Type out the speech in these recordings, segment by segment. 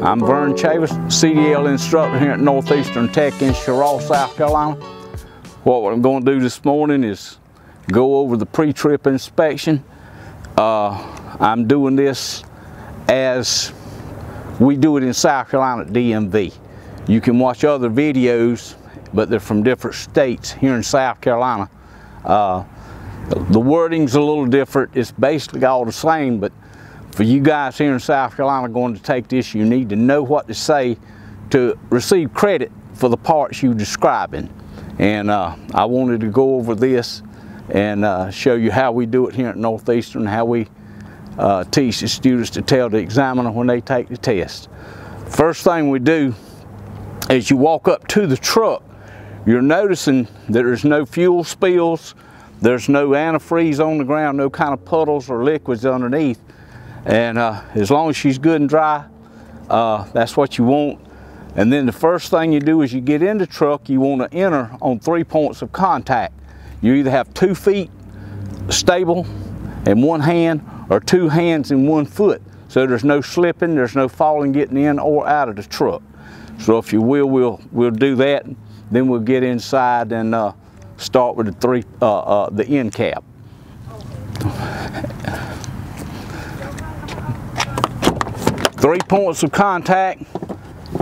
I'm Vern Chavis, CDL instructor here at Northeastern Tech in Cheraw, South Carolina. What I'm going to do this morning is go over the pre-trip inspection. Uh, I'm doing this as we do it in South Carolina at DMV. You can watch other videos, but they're from different states here in South Carolina. Uh, the wording's a little different. It's basically all the same, but for you guys here in South Carolina going to take this, you need to know what to say to receive credit for the parts you're describing. And uh, I wanted to go over this and uh, show you how we do it here at Northeastern, how we uh, teach the students to tell the examiner when they take the test. First thing we do is you walk up to the truck, you're noticing that there's no fuel spills, there's no antifreeze on the ground, no kind of puddles or liquids underneath. And uh, as long as she's good and dry, uh, that's what you want. And then the first thing you do is you get in the truck, you want to enter on three points of contact. You either have two feet stable in one hand or two hands in one foot. So there's no slipping, there's no falling getting in or out of the truck. So if you will, we'll, we'll do that. Then we'll get inside and uh, start with the three, uh, uh, the in-cab. Three points of contact,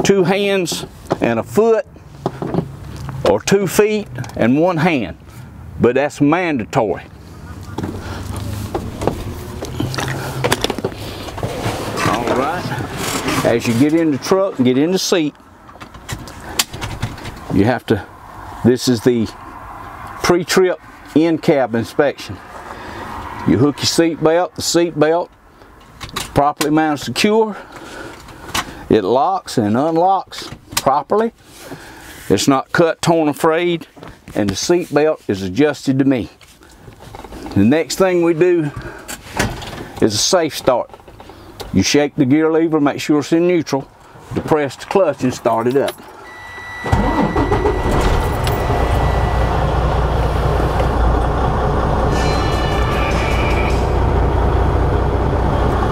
two hands and a foot, or two feet and one hand. But that's mandatory. All right. As you get in the truck and get in the seat, you have to, this is the pre-trip in-cab inspection. You hook your seat belt, the seat belt properly mounted secure. It locks and unlocks properly. It's not cut, torn, or frayed, and the seat belt is adjusted to me. The next thing we do is a safe start. You shake the gear lever, make sure it's in neutral, depress the clutch and start it up.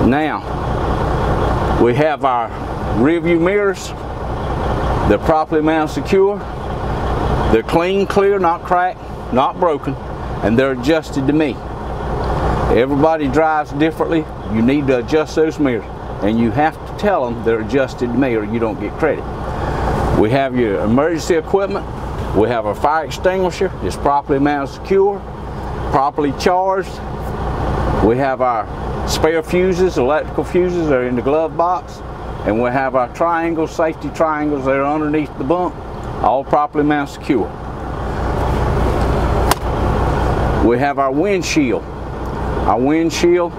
Now, we have our rear view mirrors. They're properly mounted secure. They're clean, clear, not cracked, not broken, and they're adjusted to me. Everybody drives differently. You need to adjust those mirrors, and you have to tell them they're adjusted to me or you don't get credit. We have your emergency equipment. We have our fire extinguisher. It's properly mounted secure, properly charged. We have our Spare fuses, electrical fuses are in the glove box. And we have our triangle safety triangles that are underneath the bunk, all properly mounted secure. We have our windshield. Our windshield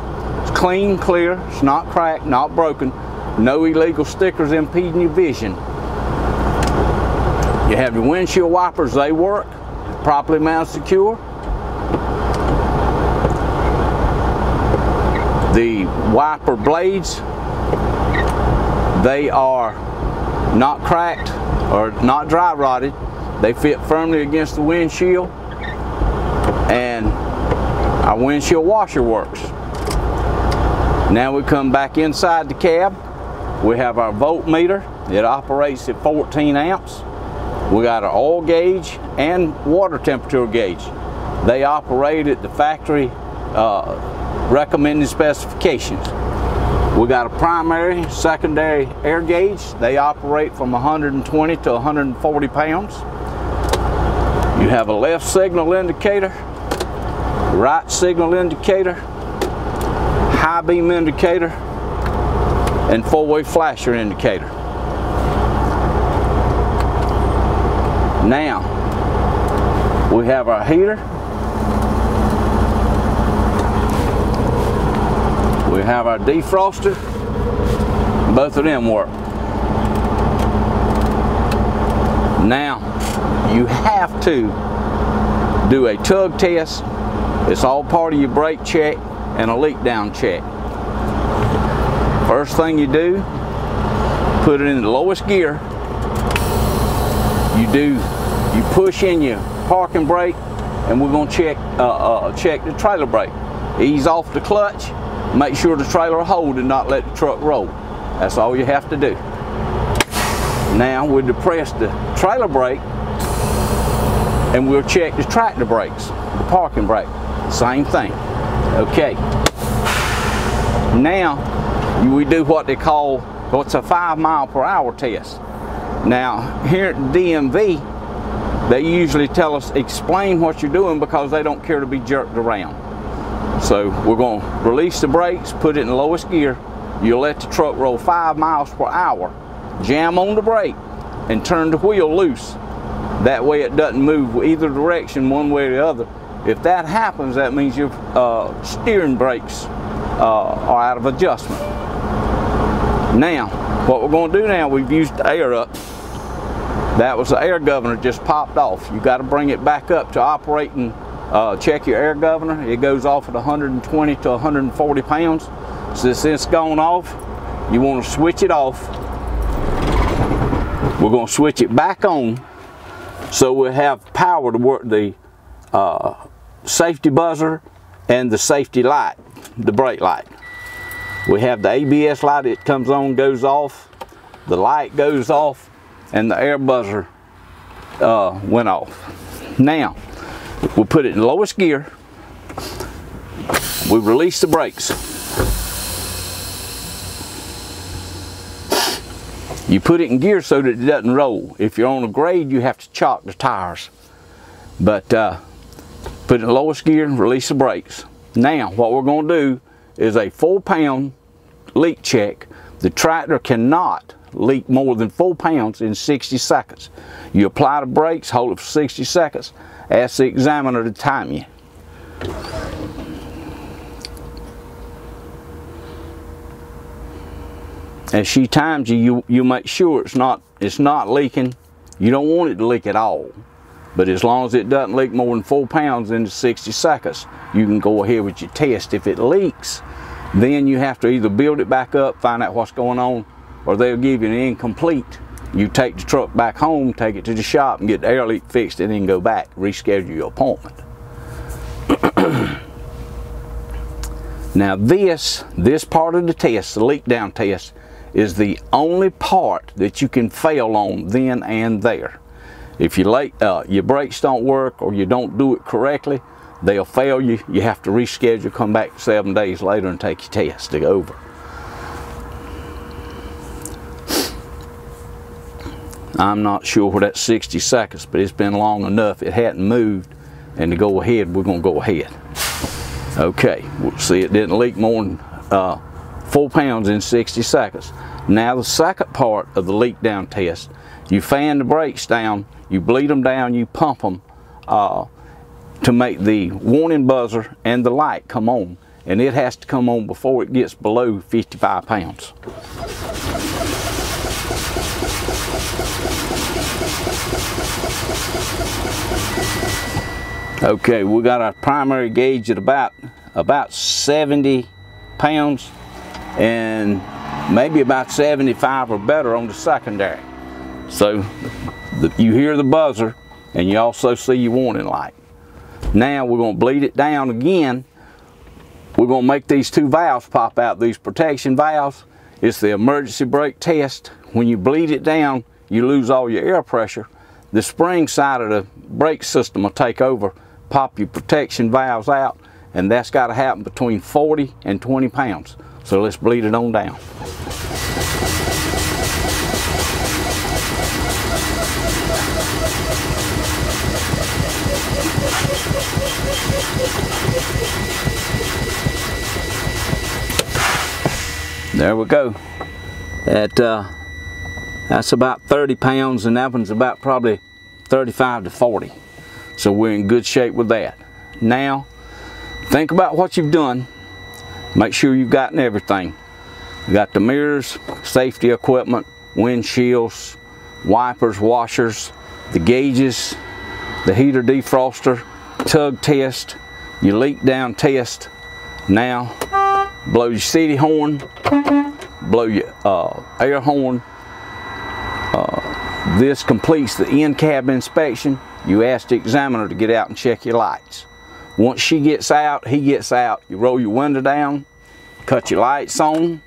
is clean, clear, it's not cracked, not broken, no illegal stickers impeding your vision. You have your windshield wipers, they work, properly mounted secure. The wiper blades, they are not cracked or not dry rotted. They fit firmly against the windshield and our windshield washer works. Now we come back inside the cab. We have our voltmeter. It operates at 14 amps. We got our oil gauge and water temperature gauge. They operate at the factory uh, recommended specifications. We got a primary, secondary air gauge. They operate from 120 to 140 pounds. You have a left signal indicator, right signal indicator, high beam indicator, and four-way flasher indicator. Now, we have our heater, have our defroster. Both of them work. Now, you have to do a tug test. It's all part of your brake check and a leak down check. First thing you do, put it in the lowest gear. You do, you push in your parking brake and we're gonna check uh, uh, check the trailer brake. Ease off the clutch, make sure the trailer hold and not let the truck roll. That's all you have to do. Now we depress the trailer brake and we'll check the tractor brakes, the parking brake. Same thing. Okay. Now we do what they call what's a five mile per hour test. Now here at DMV, they usually tell us explain what you're doing because they don't care to be jerked around. So we're going to release the brakes, put it in lowest gear. You'll let the truck roll five miles per hour. Jam on the brake and turn the wheel loose. That way it doesn't move either direction one way or the other. If that happens, that means your uh, steering brakes uh, are out of adjustment. Now, what we're going to do now, we've used the air up. That was the air governor just popped off. You got to bring it back up to operating uh, check your air governor. It goes off at 120 to 140 pounds. Since it's gone off, you want to switch it off. We're going to switch it back on so we'll have power to work the uh, safety buzzer and the safety light, the brake light. We have the ABS light, it comes on, goes off, the light goes off, and the air buzzer uh, went off. Now, We'll put it in lowest gear. We release the brakes. You put it in gear so that it doesn't roll. If you're on a grade, you have to chock the tires. But uh, put it in lowest gear and release the brakes. Now, what we're going to do is a four pound leak check. The tractor cannot leak more than four pounds in 60 seconds. You apply the brakes, hold it for 60 seconds, ask the examiner to time you. As she times you, you, you make sure it's not, it's not leaking. You don't want it to leak at all. But as long as it doesn't leak more than four pounds in 60 seconds, you can go ahead with your test. If it leaks, then you have to either build it back up, find out what's going on, or they'll give you an incomplete you take the truck back home, take it to the shop and get the air leak fixed and then go back, reschedule your appointment. now this, this part of the test, the leak down test, is the only part that you can fail on then and there. If you late, uh, your brakes don't work or you don't do it correctly, they'll fail you. You have to reschedule, come back seven days later and take your test to go over. I'm not sure where that 60 seconds, but it's been long enough. It hadn't moved, and to go ahead, we're gonna go ahead. Okay, we'll see it didn't leak more than uh, four pounds in 60 seconds. Now the second part of the leak down test, you fan the brakes down, you bleed them down, you pump them uh, to make the warning buzzer and the light come on. And it has to come on before it gets below 55 pounds. Okay, we got our primary gauge at about about 70 pounds and maybe about 75 or better on the secondary. So the, you hear the buzzer and you also see your warning light. Now we're going to bleed it down again. We're going to make these two valves pop out, these protection valves. It's the emergency brake test. When you bleed it down, you lose all your air pressure. The spring side of the brake system will take over pop your protection valves out and that's got to happen between 40 and 20 pounds. So let's bleed it on down. There we go. At, uh, that's about 30 pounds and that one's about probably 35 to 40. So we're in good shape with that. Now, think about what you've done. Make sure you've gotten everything. You got the mirrors, safety equipment, windshields, wipers, washers, the gauges, the heater defroster, tug test, your leak down test. Now, blow your city horn, blow your uh, air horn, uh, This completes the in-cab inspection. You ask the examiner to get out and check your lights. Once she gets out, he gets out, you roll your window down, cut your lights on,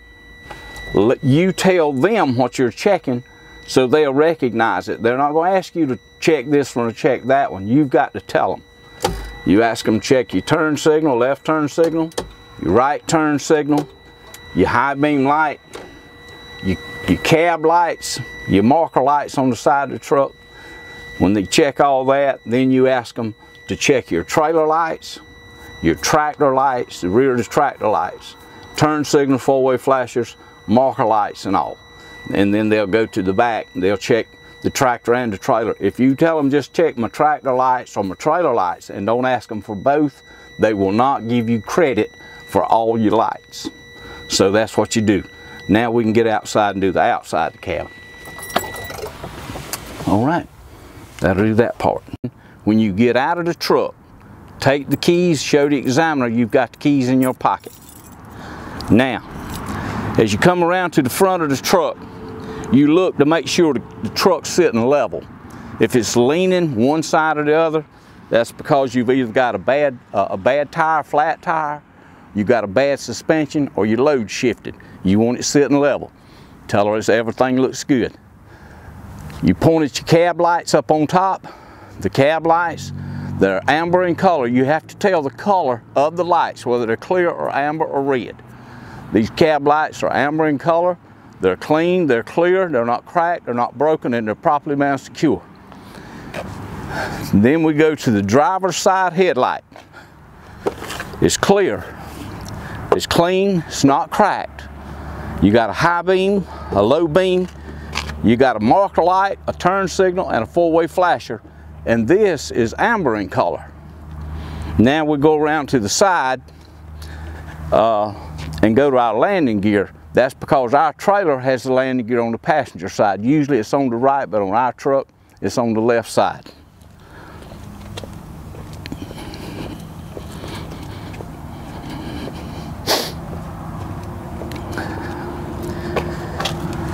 you tell them what you're checking so they'll recognize it. They're not going to ask you to check this one or check that one. You've got to tell them. You ask them check your turn signal, left turn signal, your right turn signal, your high beam light, your, your cab lights, your marker lights on the side of the truck. When they check all that, then you ask them to check your trailer lights, your tractor lights, the rear of the tractor lights, turn signal four-way flashers, marker lights and all. And then they'll go to the back, they'll check the tractor and the trailer. If you tell them just check my tractor lights or my trailer lights and don't ask them for both, they will not give you credit for all your lights. So that's what you do. Now we can get outside and do the outside of the cabin. All right, that'll do that part. When you get out of the truck, take the keys, show the examiner you've got the keys in your pocket. Now, as you come around to the front of the truck, you look to make sure the, the truck's sitting level. If it's leaning one side or the other, that's because you've either got a bad, uh, a bad tire, flat tire, you got a bad suspension, or your load shifted. You want it sitting level. Tell her everything looks good. You point at your cab lights up on top, the cab lights, they're amber in color. You have to tell the color of the lights, whether they're clear or amber or red. These cab lights are amber in color. They're clean, they're clear, they're not cracked, they're not broken, and they're properly mounted secure. Then we go to the driver's side headlight. It's clear, it's clean, it's not cracked. You got a high beam, a low beam, you got a marker light, a turn signal, and a four-way flasher and this is amber in color. Now we go around to the side uh, and go to our landing gear. That's because our trailer has the landing gear on the passenger side. Usually it's on the right, but on our truck, it's on the left side.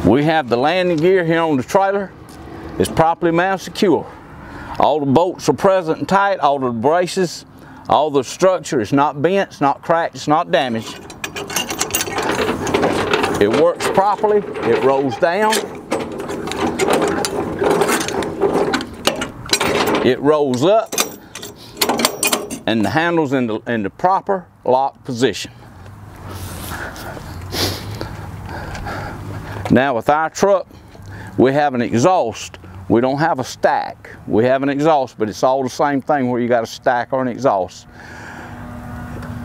We have the landing gear here on the trailer. It's properly mounted secure. All the bolts are present and tight, all the braces, all the structure is not bent, it's not cracked, it's not damaged. It works properly, it rolls down. It rolls up and the handle's in the, in the proper lock position. Now with our truck, we have an exhaust we don't have a stack. We have an exhaust, but it's all the same thing where you got a stack or an exhaust.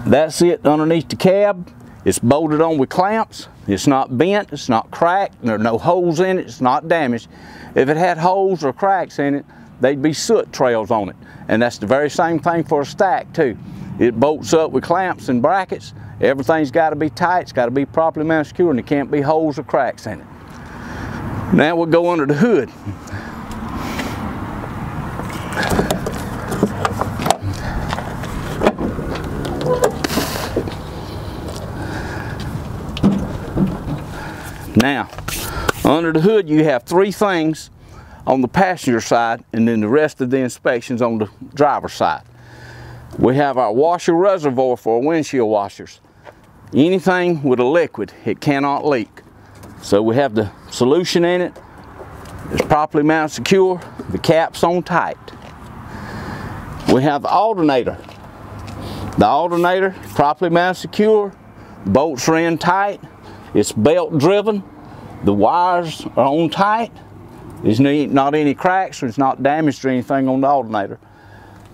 That's it underneath the cab. It's bolted on with clamps. It's not bent, it's not cracked, there are no holes in it, it's not damaged. If it had holes or cracks in it, they'd be soot trails on it. And that's the very same thing for a stack too. It bolts up with clamps and brackets. Everything's got to be tight, it's got to be properly mounted secure, and there can't be holes or cracks in it. Now we'll go under the hood. Now, under the hood you have three things on the passenger side and then the rest of the inspections on the driver's side. We have our washer reservoir for our windshield washers. Anything with a liquid, it cannot leak. So we have the solution in it. It's properly mounted secure. The cap's on tight. We have the alternator. The alternator properly mounted secure. Bolts are in tight. It's belt driven. The wires are on tight. There's not any cracks or it's not damaged or anything on the alternator.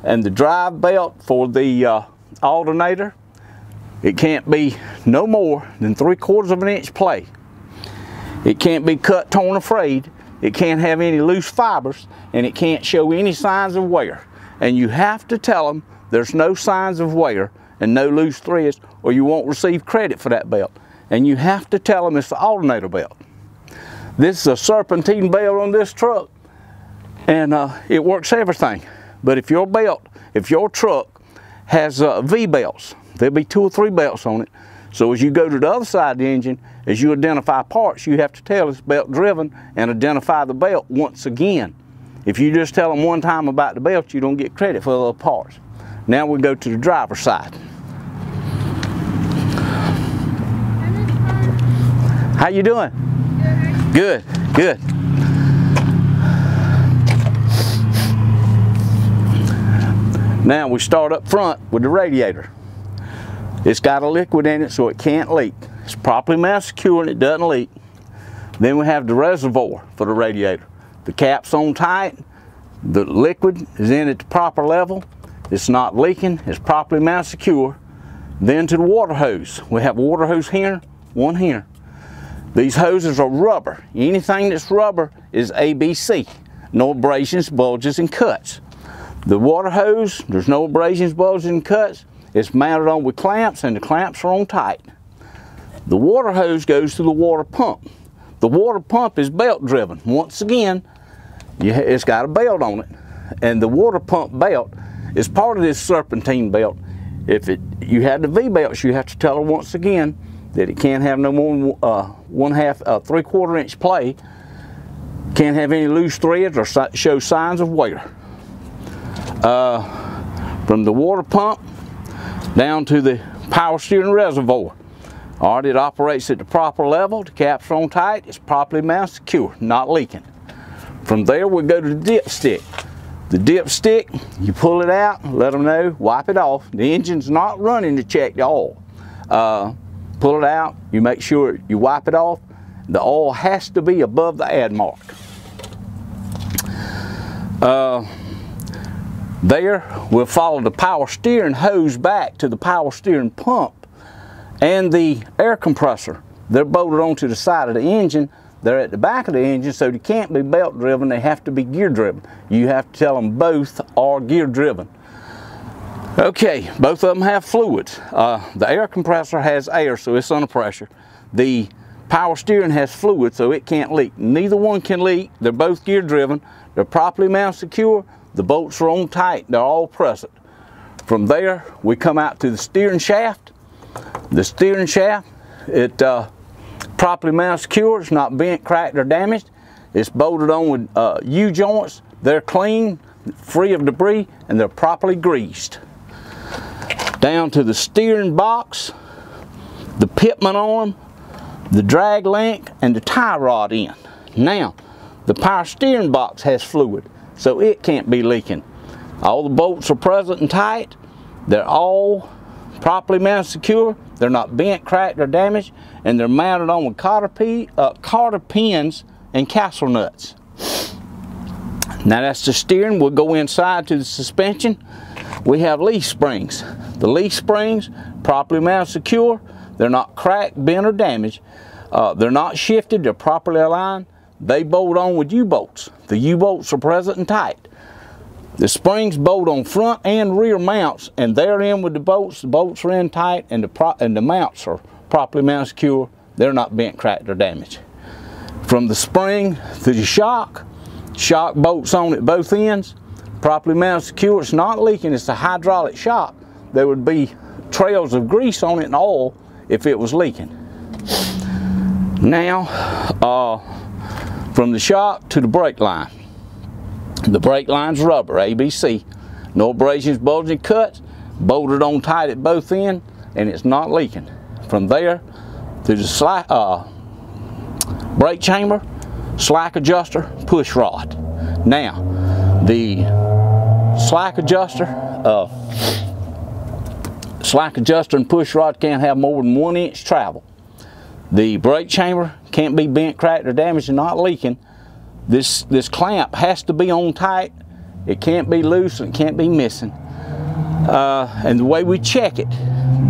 And the drive belt for the uh, alternator, it can't be no more than three quarters of an inch play. It can't be cut, torn, or frayed. It can't have any loose fibers and it can't show any signs of wear. And you have to tell them there's no signs of wear and no loose threads or you won't receive credit for that belt and you have to tell them it's the alternator belt. This is a serpentine belt on this truck and uh, it works everything. But if your belt, if your truck has uh, V-belts, there'll be two or three belts on it, So as you go to the other side of the engine, as you identify parts, you have to tell it's belt driven and identify the belt once again. If you just tell them one time about the belt, you don't get credit for the parts. Now we go to the driver's side. How you doing? Good, good. Now we start up front with the radiator. It's got a liquid in it so it can't leak. It's properly mounted secure and it doesn't leak. Then we have the reservoir for the radiator. The cap's on tight, the liquid is in at the proper level, it's not leaking, it's properly mounted secure. Then to the water hose. We have water hose here, one here. These hoses are rubber. Anything that's rubber is ABC. No abrasions, bulges, and cuts. The water hose, there's no abrasions, bulges, and cuts. It's mounted on with clamps and the clamps are on tight. The water hose goes to the water pump. The water pump is belt driven. Once again, it's got a belt on it. And the water pump belt is part of this serpentine belt. If it you had the V-belts, you have to tell her once again that it can't have no more uh, one half, uh, three quarter inch play. Can't have any loose threads or show signs of wear. Uh, from the water pump down to the power steering reservoir. All right, it operates at the proper level, the cap's on tight, it's properly mounted secure, not leaking. From there, we go to the dipstick. The dipstick, you pull it out, let them know, wipe it off. The engine's not running to check the oil. Uh, pull it out, you make sure you wipe it off. The oil has to be above the add mark. Uh, there, we'll follow the power steering hose back to the power steering pump and the air compressor. They're bolted onto the side of the engine. They're at the back of the engine, so they can't be belt driven. They have to be gear driven. You have to tell them both are gear driven. Okay, both of them have fluids. Uh, the air compressor has air, so it's under pressure. The power steering has fluid, so it can't leak. Neither one can leak. They're both gear driven. They're properly mounted secure. The bolts are on tight, they're all present. From there, we come out to the steering shaft. The steering shaft, it uh, properly mounted secure, it's not bent, cracked, or damaged. It's bolted on with uh, U-joints. They're clean, free of debris, and they're properly greased. Down to the steering box, the pitman arm, the drag link, and the tie rod end. Now, the power steering box has fluid so it can't be leaking. All the bolts are present and tight. They're all properly mounted secure. They're not bent, cracked, or damaged, and they're mounted on with cotter, uh, cotter pins and castle nuts. Now that's the steering. We'll go inside to the suspension. We have leaf springs. The leaf springs, properly mounted secure. They're not cracked, bent, or damaged. Uh, they're not shifted. They're properly aligned. They bolt on with U-bolts. The U-bolts are present and tight. The springs bolt on front and rear mounts, and they're in with the bolts. The bolts are in tight, and the, and the mounts are properly mounted secure. They're not bent, cracked, or damaged. From the spring to the shock, shock bolts on at both ends, properly mounted secure. It's not leaking, it's a hydraulic shock. There would be trails of grease on it and oil if it was leaking. Now, uh, from the shock to the brake line. The brake line's rubber, ABC. No abrasions, bulging cuts, bolted on tight at both ends, and it's not leaking. From there to the slack, uh, brake chamber, slack adjuster, push rod. Now, the slack adjuster, uh, slack adjuster and push rod can't have more than one inch travel. The brake chamber can't be bent, cracked, or damaged and not leaking. This, this clamp has to be on tight. It can't be loose and it can't be missing. Uh, and the way we check it,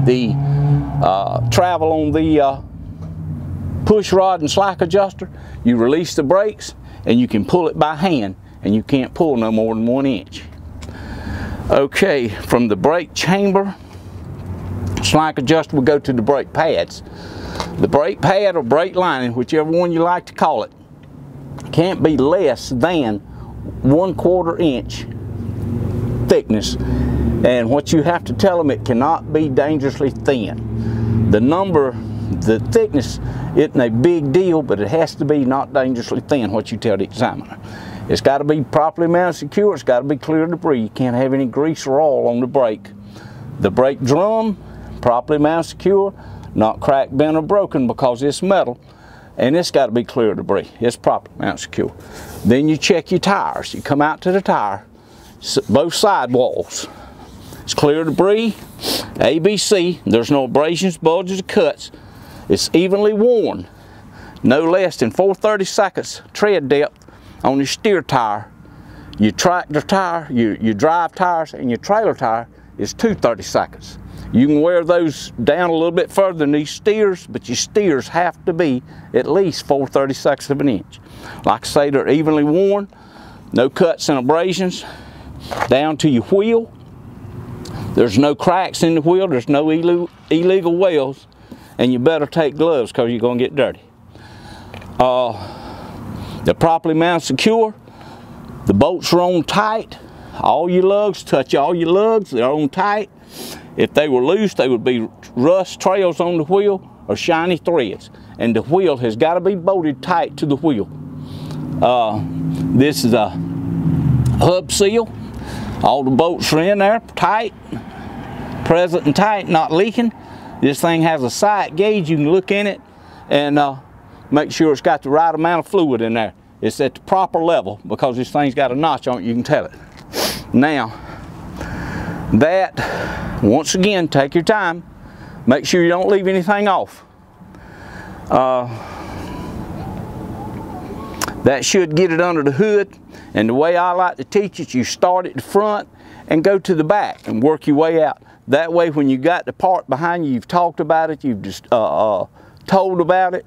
the uh, travel on the uh, push rod and slack adjuster, you release the brakes and you can pull it by hand and you can't pull no more than one inch. Okay, from the brake chamber, slack adjuster will go to the brake pads. The brake pad or brake lining, whichever one you like to call it, can't be less than one quarter inch thickness. And what you have to tell them, it cannot be dangerously thin. The number, the thickness isn't a big deal, but it has to be not dangerously thin, what you tell the examiner. It's got to be properly mounted secure. It's got to be clear of debris. You can't have any grease or oil on the brake. The brake drum, properly mounted secure, not cracked, bent, or broken because it's metal. And it's got to be clear of debris. It's properly mounted secure. Then you check your tires. You come out to the tire, both side walls. It's clear of debris, ABC. There's no abrasions, bulges, or cuts. It's evenly worn. No less than 430 seconds tread depth on your steer tire. Your tractor tire, your, your drive tires, and your trailer tire is 230 seconds. You can wear those down a little bit further than these steers, but your steers have to be at least 430 seconds of an inch. Like I say, they're evenly worn, no cuts and abrasions, down to your wheel. There's no cracks in the wheel, there's no illegal welds, and you better take gloves because you're going to get dirty. Uh, they're properly mounted secure. The bolts are on tight. All your lugs, touch all your lugs, they're on tight. If they were loose, they would be rust trails on the wheel or shiny threads. And the wheel has got to be bolted tight to the wheel. Uh, this is a hub seal. All the bolts are in there, tight, present and tight, not leaking. This thing has a sight gauge. You can look in it and uh, make sure it's got the right amount of fluid in there. It's at the proper level because this thing's got a notch on it. You can tell it. Now, that, once again, take your time. Make sure you don't leave anything off. Uh, that should get it under the hood. And the way I like to teach it, you start at the front and go to the back and work your way out. That way when you got the part behind you, you've talked about it, you've just uh, uh, told about it,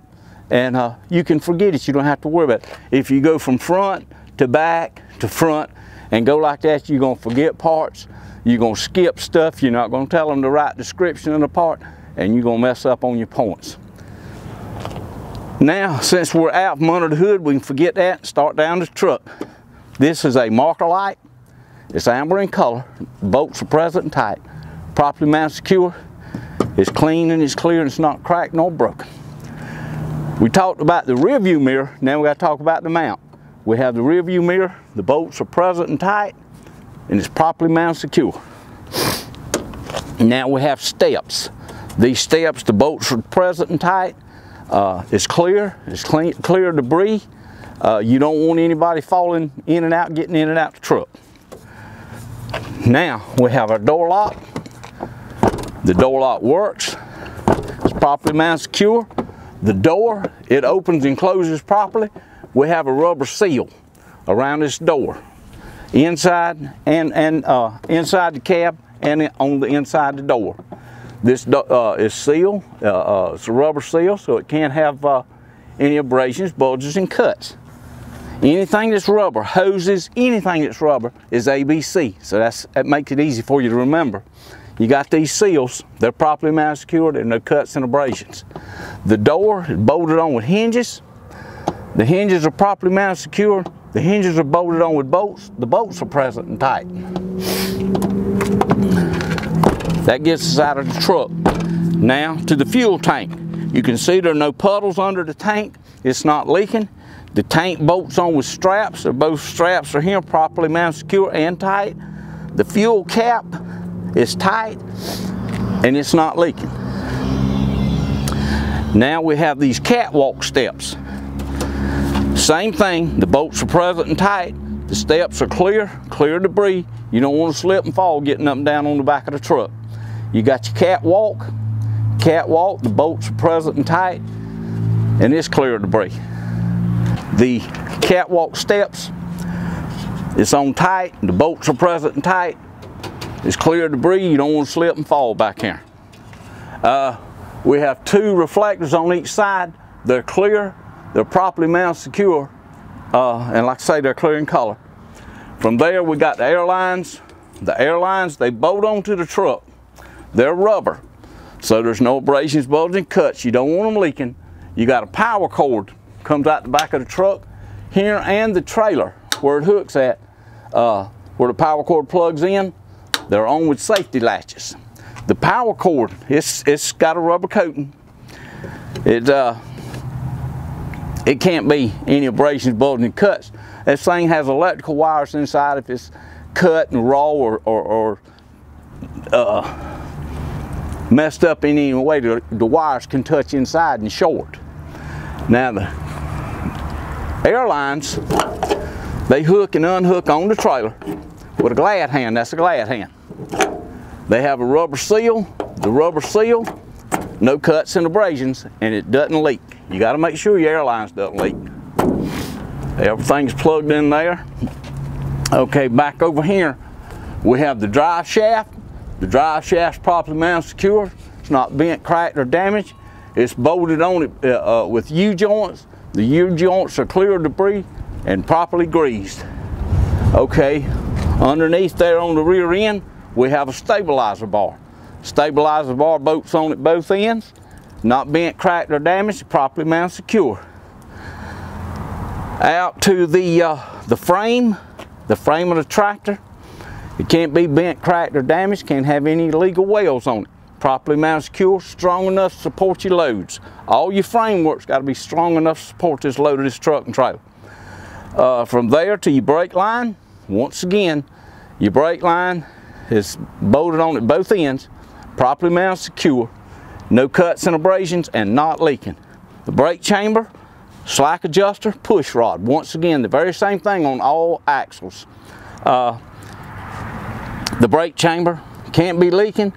and uh, you can forget it. You don't have to worry about it. If you go from front to back to front and go like that, you're going to forget parts. You're going to skip stuff. You're not going to tell them the right description of the part, and you're going to mess up on your points. Now, since we're out from under the hood, we can forget that and start down the truck. This is a marker light. It's amber in color. Bolts are present and tight. Properly mounted secure. It's clean and it's clear and it's not cracked nor broken. We talked about the rear view mirror. Now we got to talk about the mount. We have the rear view mirror. The bolts are present and tight and it's properly mounted secure. Now we have steps. These steps, the bolts are present and tight. Uh, it's clear, it's clean, clear debris. Uh, you don't want anybody falling in and out, getting in and out the truck. Now we have our door lock. The door lock works. It's properly mounted secure. The door, it opens and closes properly. We have a rubber seal around this door inside and, and uh, inside the cab and on the inside the door. This uh, is sealed, uh, uh, it's a rubber seal so it can't have uh, any abrasions, bulges and cuts. Anything that's rubber, hoses, anything that's rubber is ABC. So that's, that makes it easy for you to remember. You got these seals, they're properly mounted secured and no cuts and abrasions. The door is bolted on with hinges. The hinges are properly mounted secured the hinges are bolted on with bolts. The bolts are present and tight. That gets us out of the truck. Now to the fuel tank. You can see there are no puddles under the tank. It's not leaking. The tank bolts on with straps. Both straps are here properly mounted, secure and tight. The fuel cap is tight and it's not leaking. Now we have these catwalk steps. Same thing, the bolts are present and tight. The steps are clear, clear debris. You don't want to slip and fall getting up and down on the back of the truck. You got your catwalk, catwalk, the bolts are present and tight, and it's clear debris. The catwalk steps, it's on tight, the bolts are present and tight. It's clear debris, you don't want to slip and fall back here. Uh, we have two reflectors on each side. They're clear, they're properly mounted secure, uh, and like I say, they're clear in color. From there, we got the airlines. The airlines, they bolt onto the truck. They're rubber, so there's no abrasions, bulging, cuts. You don't want them leaking. You got a power cord comes out the back of the truck here and the trailer where it hooks at, uh, where the power cord plugs in. They're on with safety latches. the power cord, it's, it's got a rubber coating. It, uh, it can't be any abrasions, bulges, and cuts. This thing has electrical wires inside if it's cut and raw or, or, or uh, messed up in any way, the, the wires can touch inside and short. Now the airlines, they hook and unhook on the trailer with a glad hand, that's a glad hand. They have a rubber seal, the rubber seal, no cuts and abrasions, and it doesn't leak. You gotta make sure your airlines doesn't leak. Everything's plugged in there. Okay, back over here, we have the drive shaft. The drive shaft's properly mounted secure. It's not bent, cracked, or damaged. It's bolted on it uh, uh, with U-joints. The U-joints are clear of debris and properly greased. Okay, underneath there on the rear end, we have a stabilizer bar. Stabilizer bar bolts on at both ends, not bent, cracked, or damaged, properly mounted secure. Out to the, uh, the frame, the frame of the tractor. It can't be bent, cracked, or damaged, can't have any illegal wales on it. Properly mounted secure, strong enough to support your loads. All your framework's got to be strong enough to support this load of this truck and trailer. Uh, from there to your brake line, once again, your brake line is bolted on at both ends, properly mounted secure, no cuts and abrasions, and not leaking. The brake chamber, slack adjuster, push rod. Once again, the very same thing on all axles. Uh, the brake chamber can't be leaking.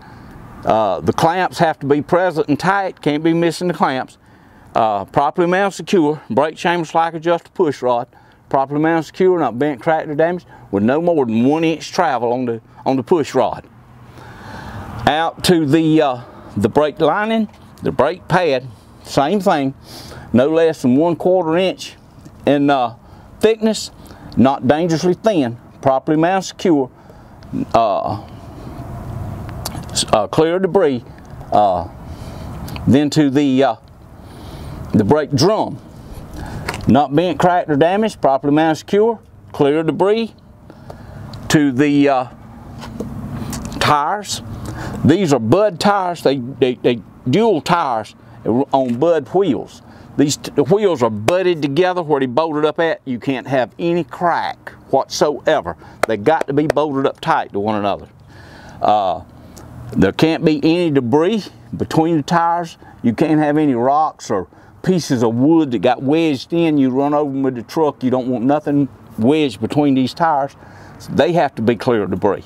Uh, the clamps have to be present and tight, can't be missing the clamps. Uh, properly mounted secure, brake chamber, slack adjuster, push rod. Properly mounted secure, not bent, cracked, or damaged, with no more than one inch travel on the, on the push rod. Out to the, uh, the brake lining, the brake pad, same thing no less than one quarter inch in uh, thickness, not dangerously thin, properly mounted secure, uh, uh, clear debris, uh, then to the, uh, the brake drum, not bent, cracked, or damaged, properly mounted secure, clear debris, to the uh, tires. These are Budd tires, they, they, they dual tires on Budd wheels. These the wheels are butted together where they bolted up at. You can't have any crack whatsoever. They got to be bolted up tight to one another. Uh, there can't be any debris between the tires. You can't have any rocks or pieces of wood that got wedged in. You run over them with the truck. You don't want nothing wedged between these tires. So they have to be clear of debris.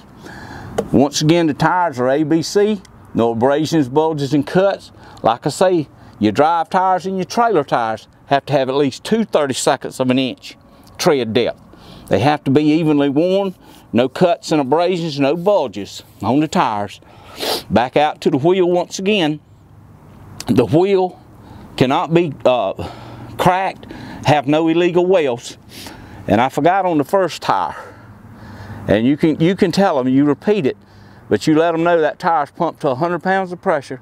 Once again, the tires are ABC. No abrasions, bulges, and cuts. Like I say, your drive tires and your trailer tires have to have at least two 32nds of an inch tread depth. They have to be evenly worn, no cuts and abrasions, no bulges on the tires. Back out to the wheel once again. The wheel cannot be uh, cracked, have no illegal wales. And I forgot on the first tire. And you can, you can tell them, you repeat it, but you let them know that tire's pumped to 100 pounds of pressure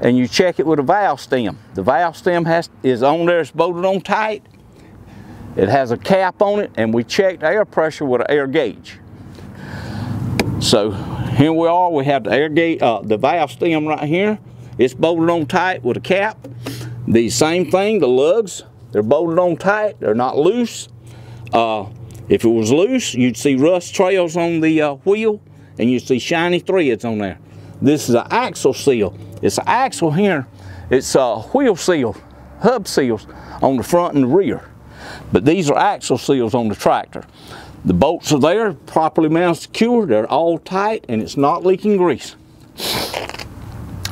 and you check it with a valve stem. The valve stem has, is on there, it's bolted on tight. It has a cap on it and we checked air pressure with an air gauge. So here we are, we have the air gauge, uh, the valve stem right here. It's bolted on tight with a cap. The same thing, the lugs, they're bolted on tight, they're not loose. Uh, if it was loose, you'd see rust trails on the uh, wheel and you'd see shiny threads on there. This is an axle seal. It's an axle here. It's a wheel seal, hub seals on the front and the rear. But these are axle seals on the tractor. The bolts are there, properly mounted secure. They're all tight and it's not leaking grease.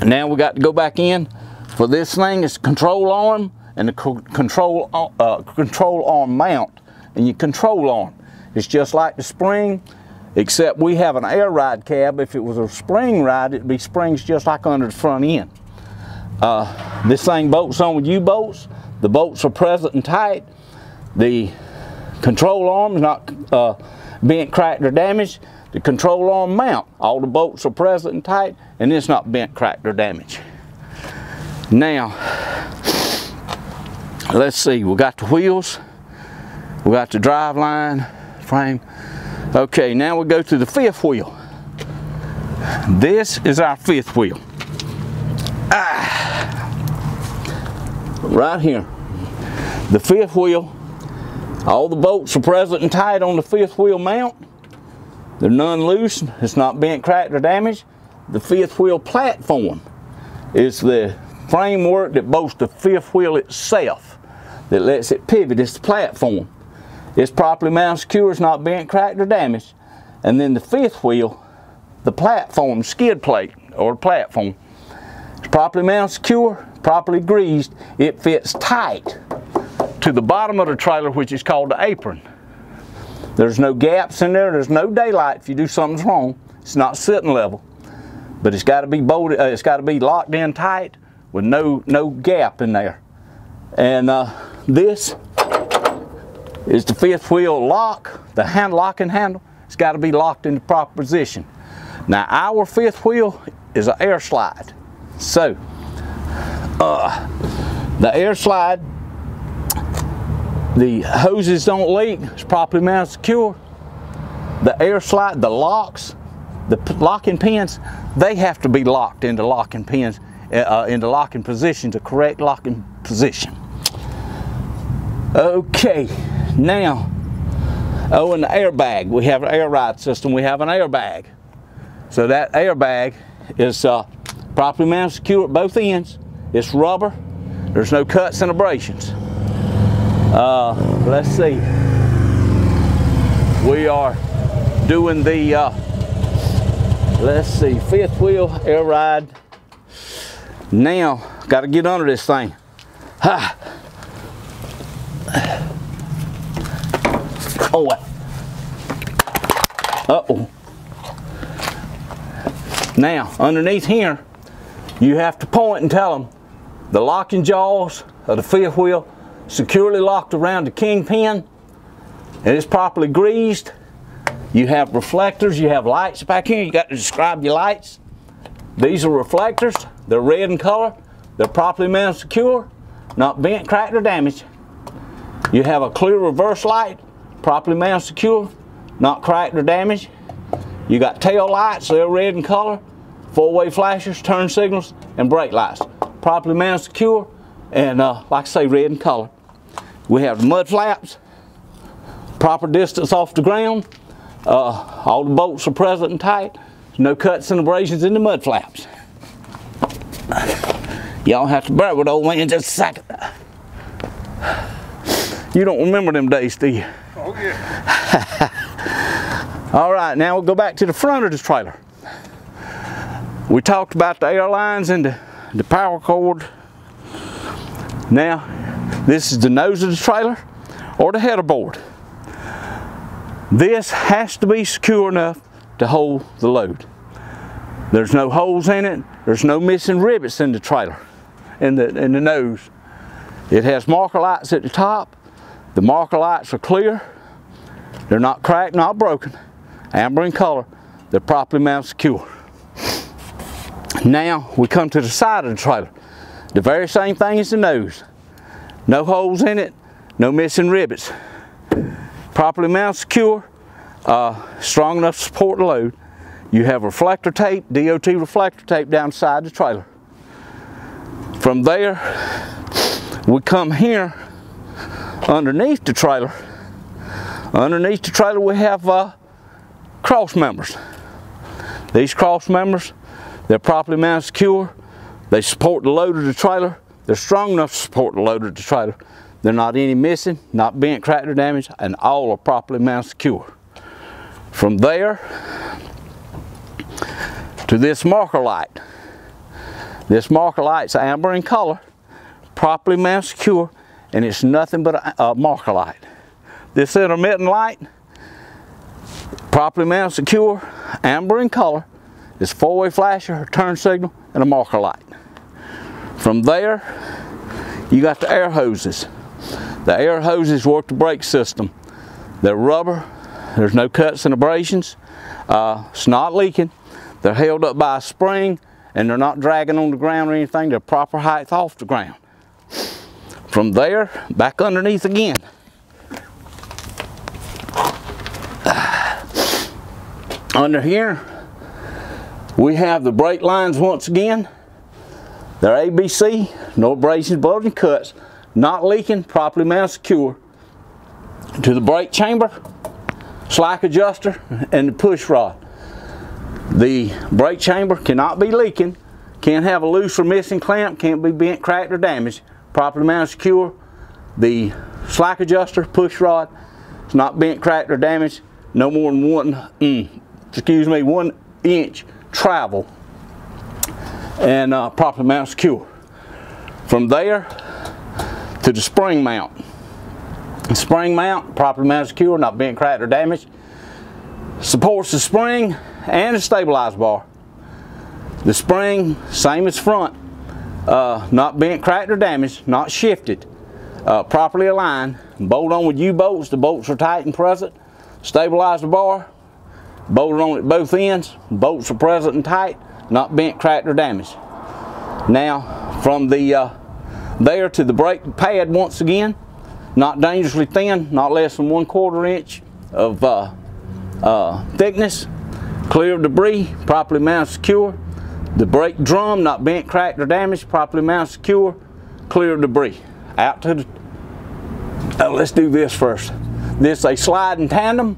Now we got to go back in for this thing. It's control arm and the control, uh, control arm mount and your control arm. It's just like the spring except we have an air ride cab. If it was a spring ride, it'd be springs just like under the front end. Uh, this thing bolts on with U-bolts. The bolts are present and tight. The control arm is not uh, bent, cracked, or damaged. The control arm mount, all the bolts are present and tight, and it's not bent, cracked, or damaged. Now, let's see, we got the wheels, we got the drive line, frame, Okay, now we go to the fifth wheel. This is our fifth wheel. Ah. Right here. The fifth wheel, all the bolts are present and tight on the fifth wheel mount. They're none loose, it's not bent, cracked, or damaged. The fifth wheel platform is the framework that bolts the fifth wheel itself that lets it pivot. It's the platform. It's properly mounted secure, it's not bent, cracked, or damaged. And then the fifth wheel, the platform, skid plate, or platform, is properly mounted secure, properly greased. It fits tight to the bottom of the trailer, which is called the apron. There's no gaps in there, there's no daylight if you do something wrong. It's not sitting level. But it's got to be bolted, uh, it's got to be locked in tight with no, no gap in there. And uh, this is the fifth wheel lock, the hand locking handle. It's got to be locked in the proper position. Now our fifth wheel is an air slide. So uh, the air slide, the hoses don't leak, it's properly mounted secure. The air slide, the locks, the locking pins, they have to be locked into locking pins, uh, uh, into locking position, to correct locking position. Okay, now, oh, and the airbag. We have an air ride system. We have an airbag. So that airbag is uh, properly mounted secure at both ends. It's rubber. There's no cuts and abrasions. Uh, let's see. We are doing the, uh, let's see, fifth wheel air ride. Now, got to get under this thing. Ha! Oh, uh-oh. Now, underneath here, you have to point and tell them the locking jaws of the fifth wheel securely locked around the kingpin and it's properly greased. You have reflectors, you have lights back here. You got to describe your lights. These are reflectors. They're red in color. They're properly mounted secure, not bent, cracked, or damaged. You have a clear reverse light properly mounted secure, not cracked or damaged. You got tail lights, they're red in color, four-way flashers, turn signals, and brake lights. Properly mounted secure, and uh, like I say, red in color. We have the mud flaps, proper distance off the ground. Uh, all the bolts are present and tight. no cuts and abrasions in the mud flaps. Y'all have to bear with old man just a second. You don't remember them days, do you? Oh, yeah. All right, now we'll go back to the front of the trailer. We talked about the airlines and the, the power cord. Now, this is the nose of the trailer or the header board. This has to be secure enough to hold the load. There's no holes in it. There's no missing rivets in the trailer, in the, in the nose. It has marker lights at the top. The marker lights are clear. They're not cracked, not broken. Amber in color. They're properly mounted secure. Now we come to the side of the trailer. The very same thing as the nose. No holes in it, no missing rivets. Properly mounted secure, uh, strong enough to support the load. You have reflector tape, DOT reflector tape down the side of the trailer. From there, we come here underneath the trailer Underneath the trailer we have uh, cross members. These cross members, they're properly mounted secure. They support the load of the trailer. They're strong enough to support the load of the trailer. They're not any missing, not bent, cracked, or damaged, and all are properly mounted secure. From there to this marker light. This marker light's amber in color, properly mounted secure, and it's nothing but a, a marker light. This intermittent light, properly mounted secure, amber in color, is four-way flasher, turn signal, and a marker light. From there, you got the air hoses. The air hoses work the brake system. They're rubber, there's no cuts and abrasions, uh, it's not leaking. They're held up by a spring and they're not dragging on the ground or anything. They're proper height off the ground. From there, back underneath again. under here, We have the brake lines once again. They're ABC, no abrasions, bulging cuts, not leaking, properly mounted secure to the brake chamber, slack adjuster, and the push rod. The brake chamber cannot be leaking, can't have a loose or missing clamp, can't be bent, cracked, or damaged. Properly mounted secure. The slack adjuster, push rod, it's not bent, cracked, or damaged. No more than one, mm, excuse me, one inch travel and uh, properly mounted secure. From there to the spring mount. The spring mount, properly mounted secure, not bent, cracked, or damaged. Supports the spring and the stabilizer bar. The spring, same as front, uh, not bent, cracked, or damaged, not shifted, uh, properly aligned. Bolt on with U-bolts, the bolts are tight and present. Stabilizer bar, bolted on at both ends, bolts are present and tight not bent, cracked, or damaged. Now, from the uh, there to the brake pad once again, not dangerously thin, not less than one quarter inch of uh, uh, thickness, clear of debris, properly mounted secure. The brake drum, not bent, cracked, or damaged, properly mounted secure, clear of debris. Out to the, oh, let's do this first. This is a sliding tandem.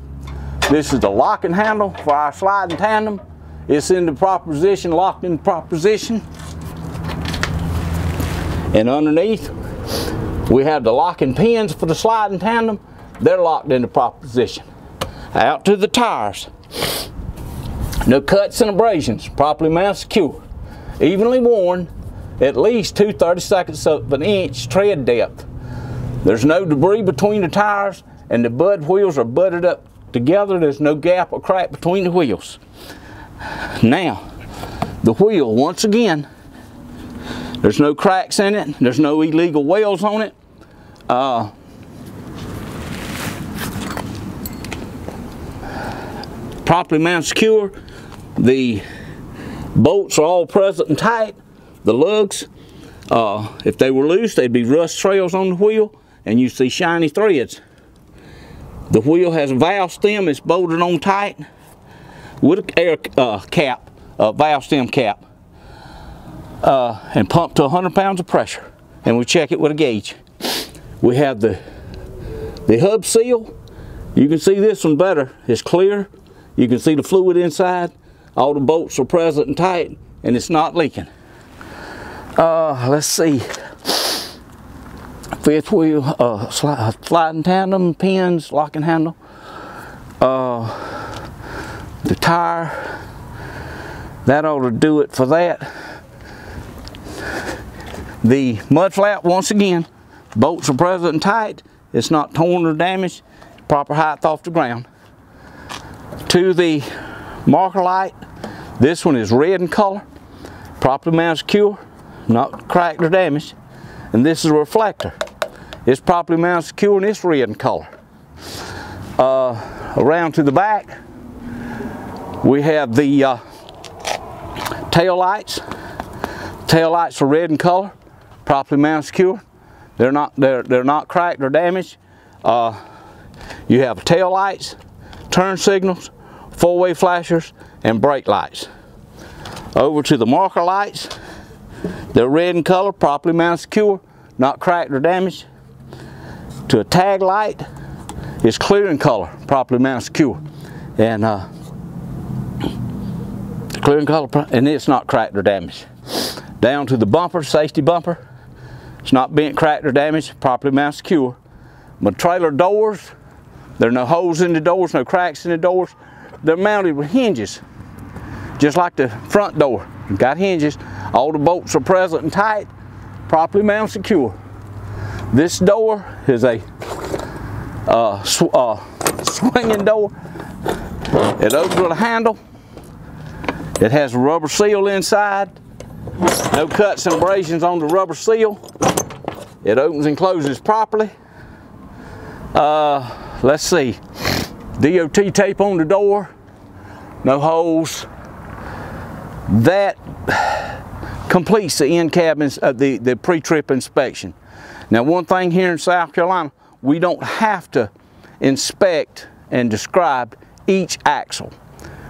This is the locking handle for our sliding tandem. It's in the proper position, locked in the proper position. And underneath, we have the locking pins for the sliding tandem. They're locked in the proper position. Out to the tires. No cuts and abrasions, properly mounted secure. Evenly worn, at least two 32nds of an inch tread depth. There's no debris between the tires and the Budd wheels are butted up together. There's no gap or crack between the wheels. Now, the wheel, once again, there's no cracks in it. There's no illegal welds on it. Uh, properly mounted secure. The bolts are all present and tight. The lugs, uh, if they were loose, they'd be rust trails on the wheel and you see shiny threads. The wheel has a valve stem, it's bolted on tight with an air uh, cap, a valve stem cap, uh, and pumped to 100 pounds of pressure. And we check it with a gauge. We have the, the hub seal. You can see this one better. It's clear. You can see the fluid inside. All the bolts are present and tight, and it's not leaking. Uh, let's see. Fifth wheel, uh, sliding tandem, pins, locking handle. Uh, the tire. That ought to do it for that. The mud flap, once again, bolts are present and tight. It's not torn or damaged. Proper height off the ground. To the marker light, this one is red in color. Properly mounted secure, not cracked or damaged. And this is a reflector. It's properly mounted secure and it's red in color. Uh, around to the back, we have the uh, tail lights. Tail lights are red in color, properly mounted secure. They're not they're they're not cracked or damaged. Uh, you have tail lights, turn signals, four-way flashers, and brake lights. Over to the marker lights. They're red in color, properly mounted secure, not cracked or damaged. To a tag light, it's clear in color, properly mounted secure. And uh, clear in color, and it's not cracked or damaged. Down to the bumper, safety bumper. It's not bent, cracked, or damaged, properly mounted secure. My trailer doors, there are no holes in the doors, no cracks in the doors. They're mounted with hinges, just like the front door. Got hinges. All the bolts are present and tight, properly mounted secure. This door is a uh, sw uh, swinging door. It opens with a handle. It has a rubber seal inside. No cuts and abrasions on the rubber seal. It opens and closes properly. Uh, let's see. DOT tape on the door. No holes. That completes the end cabins of the, the pre-trip inspection. Now one thing here in South Carolina, we don't have to inspect and describe each axle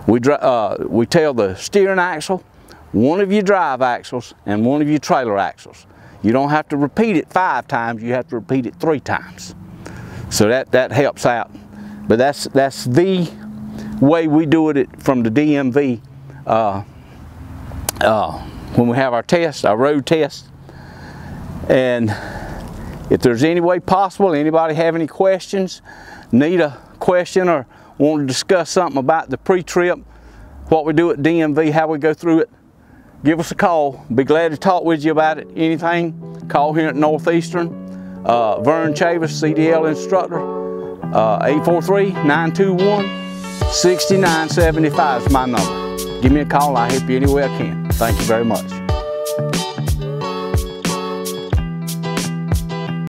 We, uh, we tell the steering axle, one of your drive axles, and one of your trailer axles. You don't have to repeat it five times, you have to repeat it three times. So that, that helps out. But that's, that's the way we do it from the DMV uh, uh, when we have our test, our road test. And if there's any way possible, anybody have any questions, need a question or want to discuss something about the pre-trip, what we do at DMV, how we go through it, give us a call. Be glad to talk with you about it. Anything, call here at Northeastern. Uh, Vern Chavis, CDL instructor, uh, 843-921. 6975 is my number. Give me a call, I'll help you any way I can. Thank you very much.